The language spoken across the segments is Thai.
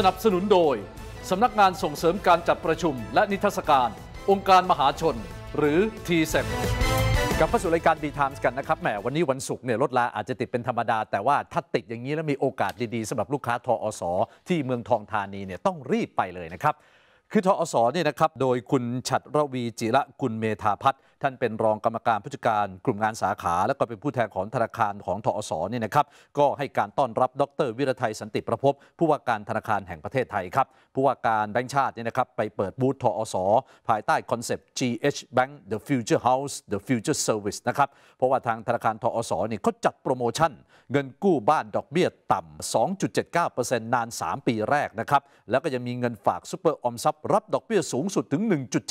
สนับสนุนโดย สำนักงานส่งเสริมการจัดประชุม และนิทรรศการ องค์การมหาชน หรือ t ีเซกลับเข้าสู่รายการ BTimes กันนะครับแหมวันนี้วันศุกร์เนี่ยรถราอาจจะติดเป็นธรรมดา แต่ว่าถ้าติดอย่างนี้แล้วมีโอกาสดีๆสำหรับลูกค้าธอส.ที่เมืองทองธานีเนี่ยต้องรีบไปเลยนะครับคือธอส.เนี่ยนะครับโดยคุณฉัตรวีจิระกุลเมธาพัฒน์ ท่านเป็นรองกรรมการผู้จัดการกลุ่มงานสาขา และก็เป็นผู้แทนของธนาคารของธอส.เนี่ยนะครับก็ให้การต้อนรับดร วิรไทสันติประภพผู้ว่าการธนาคารแห่งประเทศไทยครับผู้ว่าการแบงก์ชาติเนี่ยนะครับไปเปิดบูธธอสภายใต้คอนเซปต์ GH Bank the Future House the Future Service นะครับเพราะว่าทางธนาคารธอสเนี่ยเขาจัดโปรโมชั่น เงินกู้บ้านดอกเบี้ยต่ำ 2.79%นาน 3 ปีแรกนะครับแล้วก็ยังมีเงินฝากซุปเปอร์ออมทรัพย์รับดอกเบี้ยสูงสุดถึง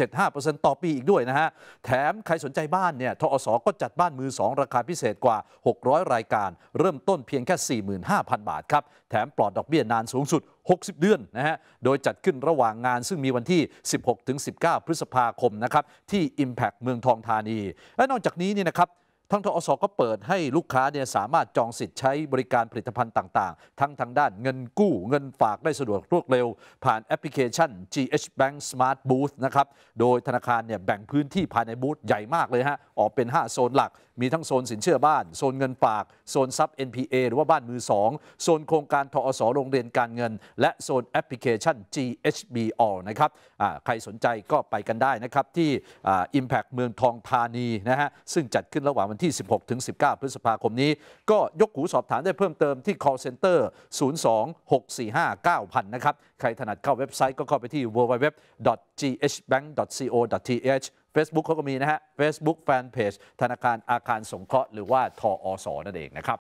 1.75%ต่อปีอีกด้วยนะฮะแถมใครสนใจบ้านเนี่ยธอสก็จัดบ้านมือ 2 ราคาพิเศษกว่า 600 รายการ เริ่มต้นเพียงแค่ 45,000 บาทครับ แถมปลอดดอกเบี้ยนานสูงสุด 60 เดือนนะฮะ โดยจัดขึ้นระหว่างงานซึ่งมีวันที่ 16-19 พฤษภาคมนะครับที่ Impact เมืองทองธานี และนอกจากนี้เนี่ยนะครับ ทางทอสก็เปิดให้ลูกค้าเนี่ยสามารถจองสิทธิ์ใช้บริการผลิตภัณฑ์ต่างๆ ทั้งทางด้านเงินกู้เงินฝากได้สะดวกรวดเร็ว ผ่านแอปพลิเคชัน GH Bank Smart Booth นะครับ โดยธนาคารเนี่ยแบ่งพื้นที่ภายในบูธใหญ่มากเลยฮะ ออกเป็น 5 โซนหลัก มีทั้งโซนสินเชื่อบ้าน โซนเงินฝาก โซนทรัพย์ NPA หรือว่าบ้านมือ 2 โซนโครงการธอสโรงเรียนการเงิน และโซนแอปพลิเคชัน GHB All นะครับใครสนใจก็ไปกันได้นะครับที่ Impact เมืองทองธานีนะฮะซึ่งจัดขึ้นระหว่างวันที่ 16 ถึง 19 พฤษภาคมนี้ ก็ยกหูสอบถามได้เพิ่มเติมที่ call center 02-645-9000 นะครับ ใครถนัดเข้าเว็บไซต์ก็เข้าไปที่ www.ghbank.co.th Facebook เขาก็มีนะฮะ Facebook Fanpage ธนาคารอาคารสงเคราะห์หรือว่าทออสนั่นเองนะครับ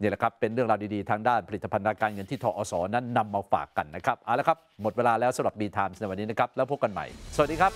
นี่แหละครับ เป็นเรื่องราวดีๆ ทางด้านผลิตภัณฑ์าการเงินที่ทออสนั้นนำมาฝากกันนะครับเอาละครับ หมดเวลาแล้วสำหรับ B Times ในวันนี้นะครับ แล้วพบกันใหม่ สวัสดีครับ